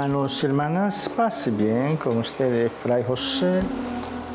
Hermanos y hermanas, pase bien con ustedes, Fray José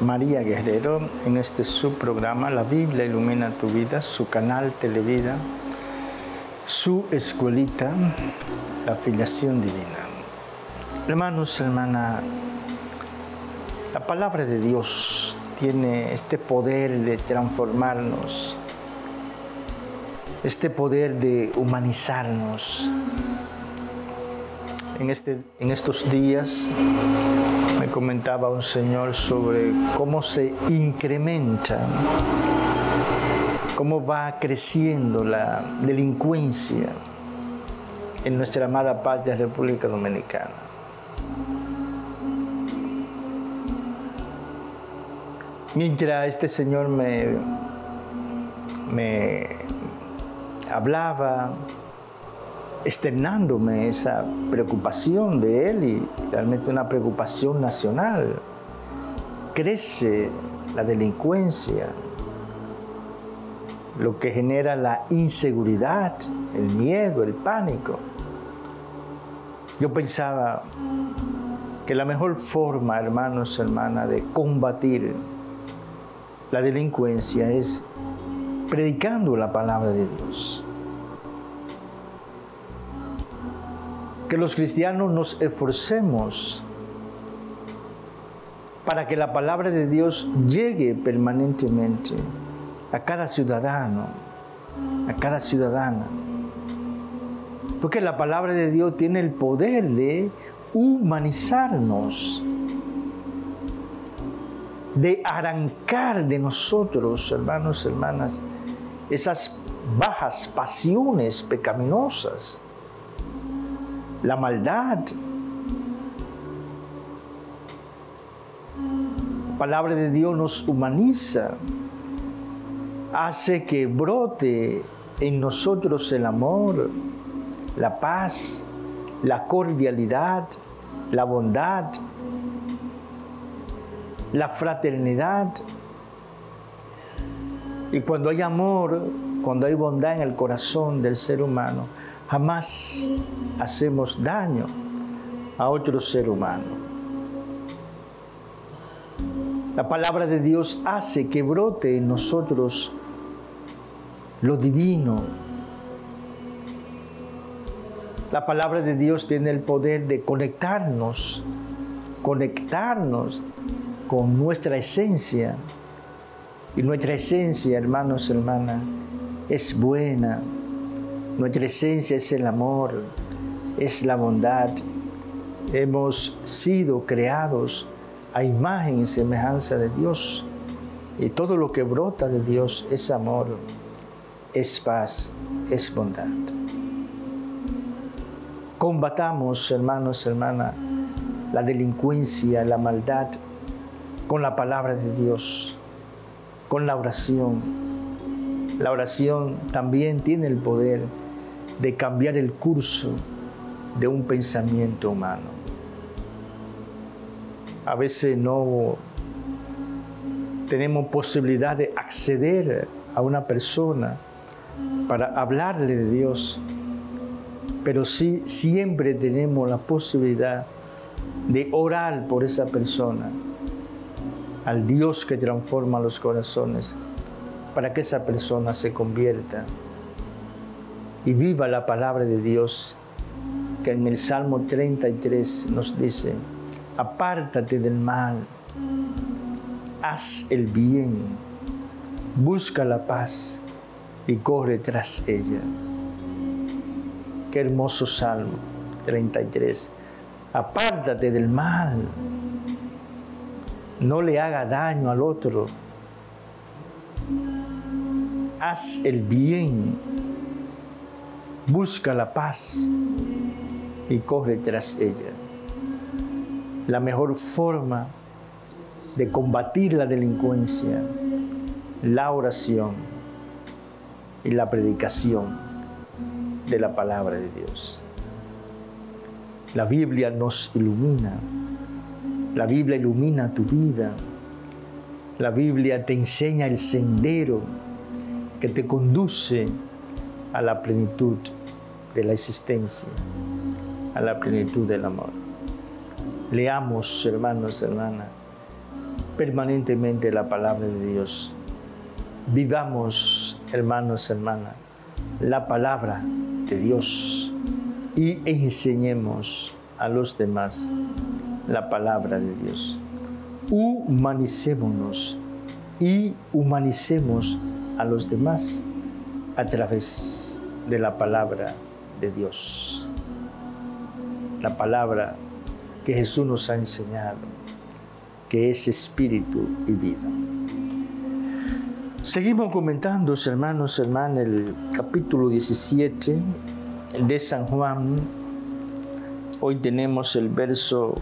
María Guerrero, en este subprograma La Biblia Ilumina tu Vida, su canal Televida, su escuelita, la filiación divina. Hermanos y hermanas, la palabra de Dios tiene este poder de transformarnos, este poder de humanizarnos. En, este, en estos días me comentaba un señor sobre cómo se incrementa, cómo va creciendo la delincuencia en nuestra amada patria República Dominicana. Mientras este señor me, me hablaba, externándome esa preocupación de él y realmente una preocupación nacional. Crece la delincuencia, lo que genera la inseguridad, el miedo, el pánico. Yo pensaba que la mejor forma, hermanos, hermanas, de combatir la delincuencia es predicando la palabra de Dios. Que los cristianos nos esforcemos para que la palabra de Dios llegue permanentemente a cada ciudadano, a cada ciudadana. Porque la palabra de Dios tiene el poder de humanizarnos, de arrancar de nosotros, hermanos, hermanas, esas bajas pasiones pecaminosas, la maldad. La palabra de Dios nos humaniza, hace que brote en nosotros el amor, la paz, la cordialidad, la bondad, la fraternidad. Y cuando hay amor, cuando hay bondad en el corazón del ser humano, jamás hacemos daño a otro ser humano. La palabra de Dios hace que brote en nosotros lo divino. La palabra de Dios tiene el poder de conectarnos, conectarnos con nuestra esencia. Y nuestra esencia, hermanos hermanas, es buena. Nuestra esencia es el amor, es la bondad. Hemos sido creados a imagen y semejanza de Dios. Y todo lo que brota de Dios es amor, es paz, es bondad. Combatamos, hermanos, hermanas, la delincuencia, la maldad, con la palabra de Dios, con la oración. La oración también tiene el poder de cambiar el curso de un pensamiento humano. A veces no tenemos posibilidad de acceder a una persona para hablarle de Dios, pero sí siempre tenemos la posibilidad de orar por esa persona al Dios que transforma los corazones para que esa persona se convierta y viva la palabra de Dios que en el Salmo 33 nos dice, apártate del mal, haz el bien, busca la paz y corre tras ella. Qué hermoso Salmo 33. Apártate del mal, no le haga daño al otro. Haz el bien, busca la paz y corre tras ella. La mejor forma de combatir la delincuencia, la oración y la predicación de la palabra de Dios. La Biblia nos ilumina la Biblia ilumina tu vida. La Biblia te enseña el sendero que te conduce a la plenitud de la existencia, a la plenitud del amor. Leamos, hermanos, hermanas, permanentemente la palabra de Dios. Vivamos, hermanos, hermanas, la palabra de Dios y enseñemos a los demás la palabra de Dios. Humanicémonos y humanicemos a los demás a través de la palabra de Dios. La palabra que Jesús nos ha enseñado, que es espíritu y vida. Seguimos comentando, hermanos, hermanas, el capítulo 17 de San Juan. Hoy tenemos el verso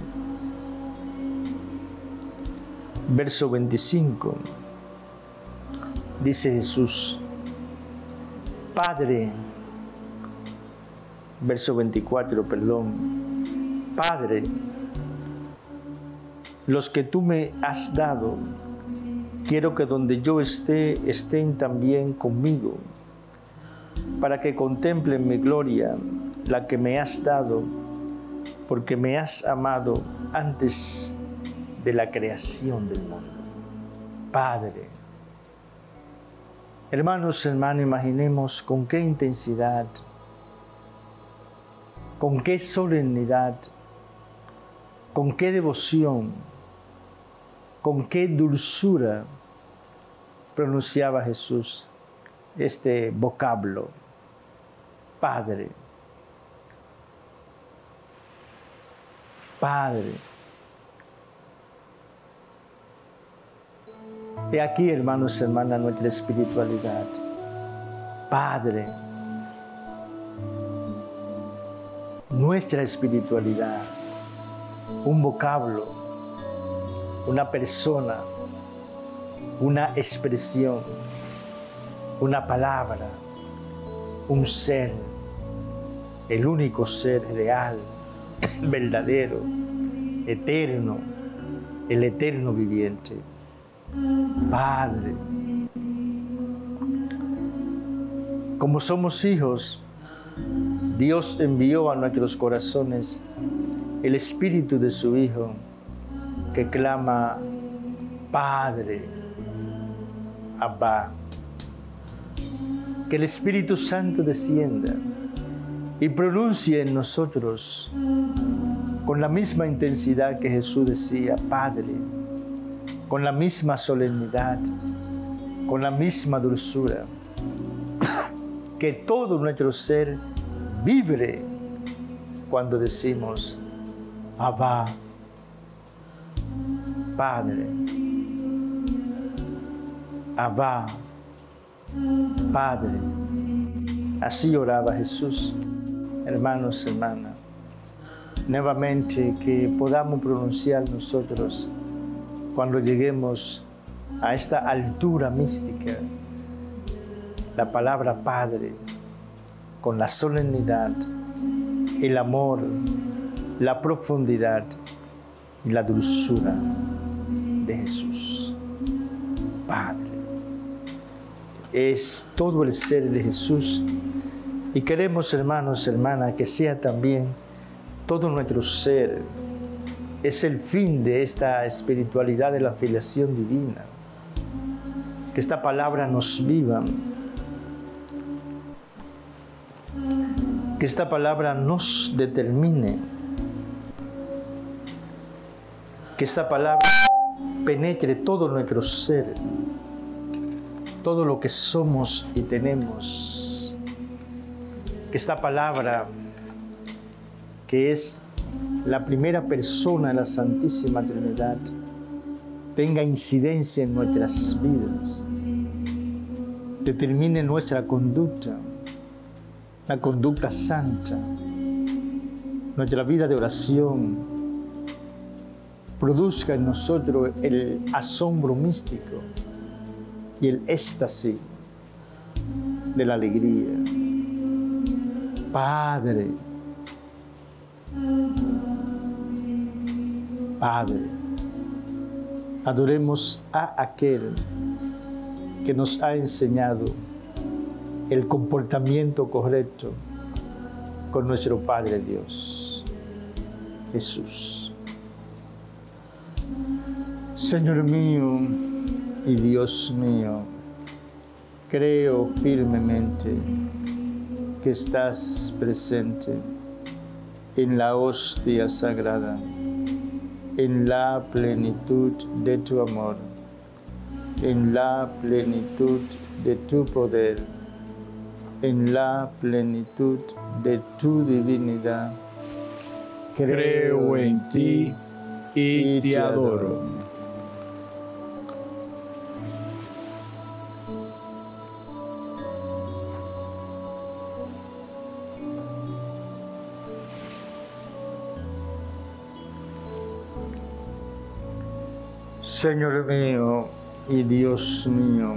verso 25. Dice Jesús, Padre, verso 24, perdón, Padre, los que tú me has dado, quiero que donde yo esté estén también conmigo, para que contemplen mi gloria, la que me has dado, porque me has amado antes de la creación del mundo. Padre, hermanos, hermanos, imaginemos con qué intensidad, con qué solemnidad, con qué devoción, con qué dulzura pronunciaba Jesús este vocablo, Padre. Padre. He aquí, hermanos y hermanas, nuestra espiritualidad. Padre. Nuestra espiritualidad. Un vocablo. Una persona. Una expresión. Una palabra. Un ser. El único ser real, verdadero, eterno. El eterno viviente. Padre. Como somos hijos, Dios envió a nuestros corazones el espíritu de su Hijo que clama, Padre, Abba. Que el Espíritu Santo descienda y pronuncie en nosotros con la misma intensidad que Jesús decía, Padre con la misma solemnidad, con la misma dulzura, que todo nuestro ser vibre cuando decimos, Abba, Padre, Abba, Padre. Así oraba Jesús, hermanos, hermanas. Nuevamente que podamos pronunciar nosotros cuando lleguemos a esta altura mística, la palabra Padre, con la solemnidad, el amor, la profundidad y la dulzura de Jesús. Padre. Es todo el ser de Jesús y queremos, hermanos, hermanas, que sea también todo nuestro ser es el fin de esta espiritualidad de la filiación divina. Que esta palabra nos viva. Que esta palabra nos determine. Que esta palabra penetre todo nuestro ser, todo lo que somos y tenemos. Que esta palabra, que es la primera persona de la Santísima Trinidad tenga incidencia en nuestras vidas, determine nuestra conducta, la conducta santa, nuestra vida de oración, produzca en nosotros el asombro místico y el éxtasis de la alegría. Padre, Padre. Adoremos a aquel que nos ha enseñado el comportamiento correcto con nuestro Padre Dios, Jesús. Señor mío y Dios mío, creo firmemente que estás presente en la hostia sagrada, en la plenitud de tu amor, en la plenitud de tu poder, en la plenitud de tu divinidad. Creo en ti y te adoro. Señor mío y Dios mío,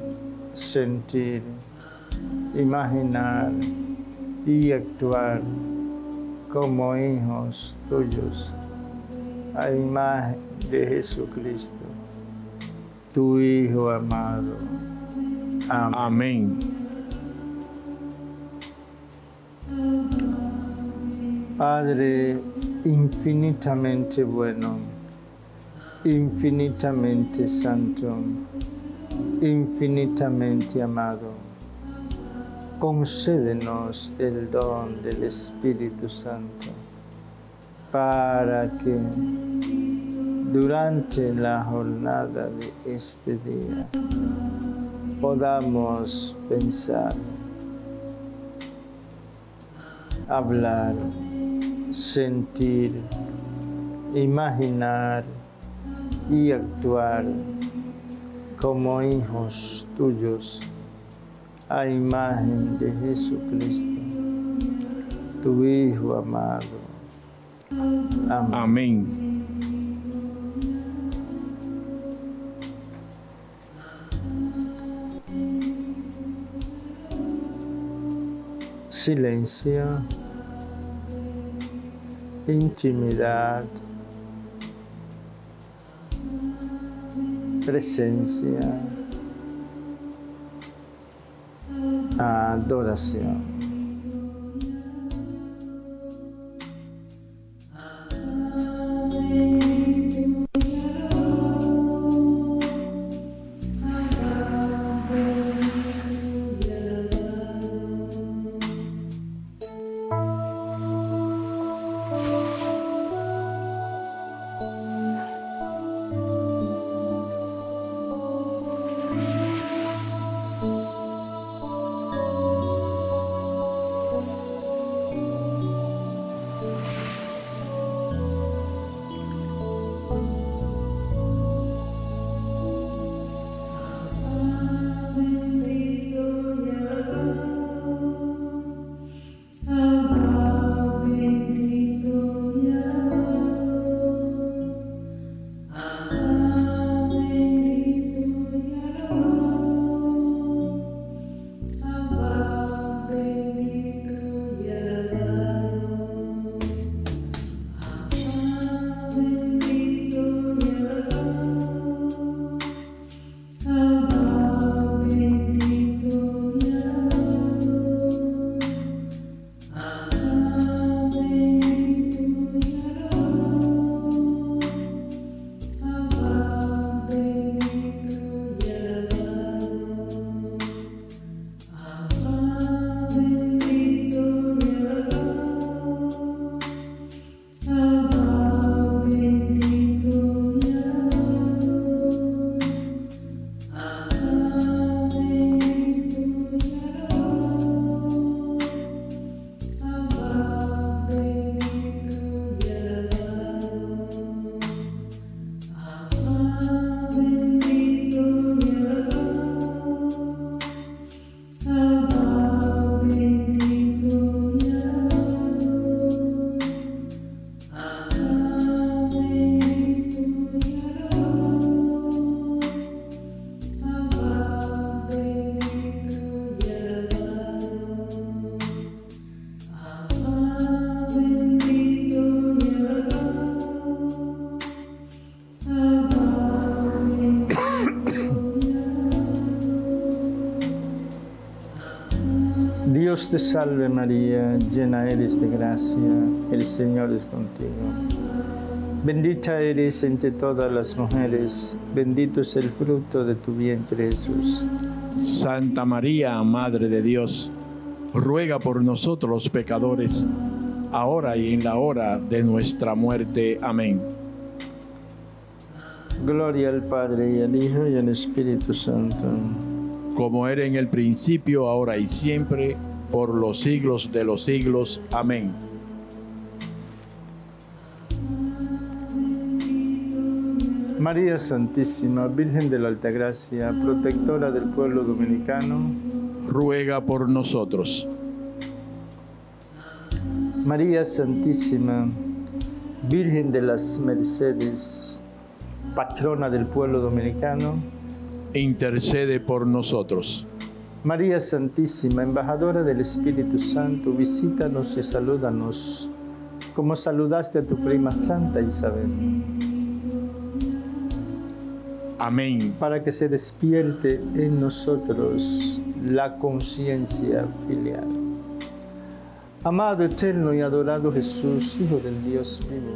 sentir, imaginar y actuar como hijos tuyos a imagen de Jesucristo, tu Hijo amado. Amén. Padre infinitamente bueno, infinitamente santo, infinitamente amado. Concédenos el don del Espíritu Santo para que durante la jornada de este día podamos pensar, hablar, sentir, imaginar y actuar como hijos tuyos a imagen de Jesucristo, tu Hijo amado. Amén. Amén. Silencio, intimidad, presencia. adoración. Te salve María, llena eres de gracia, el Señor es contigo. Bendita eres entre todas las mujeres, bendito es el fruto de tu vientre Jesús. Santa María, Madre de Dios, ruega por nosotros los pecadores, ahora y en la hora de nuestra muerte. Amén. Gloria al Padre y al Hijo y al Espíritu Santo. Como era en el principio, ahora y siempre, por los siglos de los siglos. Amén. María Santísima, Virgen de la Altagracia, protectora del pueblo dominicano, ruega por nosotros. María Santísima, Virgen de las Mercedes, patrona del pueblo dominicano, intercede por nosotros. María Santísima, embajadora del Espíritu Santo, visítanos y salúdanos, como saludaste a tu prima Santa Isabel. Amén. Para que se despierte en nosotros la conciencia filial. Amado, eterno y adorado Jesús, Hijo del Dios vivo,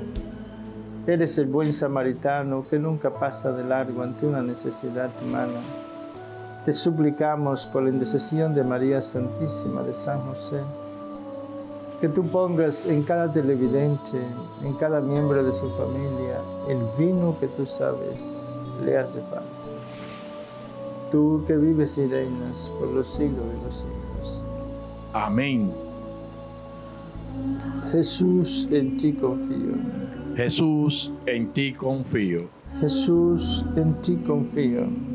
eres el buen samaritano que nunca pasa de largo ante una necesidad humana. Te suplicamos por la intercesión de María Santísima de San José, que tú pongas en cada televidente, en cada miembro de su familia, el vino que tú sabes le hace falta. Tú que vives y reinas por los siglos de los siglos. Amén. Jesús, en ti confío. Jesús, en ti confío. Jesús, en ti confío.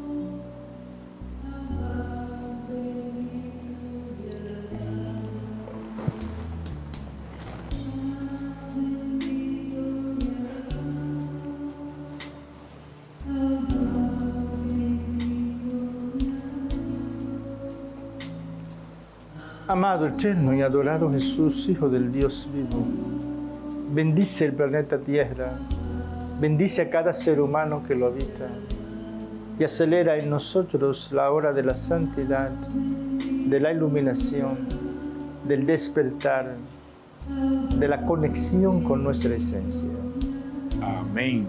Amado, eterno y adorado Jesús, Hijo del Dios vivo, bendice el planeta Tierra, bendice a cada ser humano que lo habita y acelera en nosotros la hora de la santidad, de la iluminación, del despertar, de la conexión con nuestra esencia. Amén.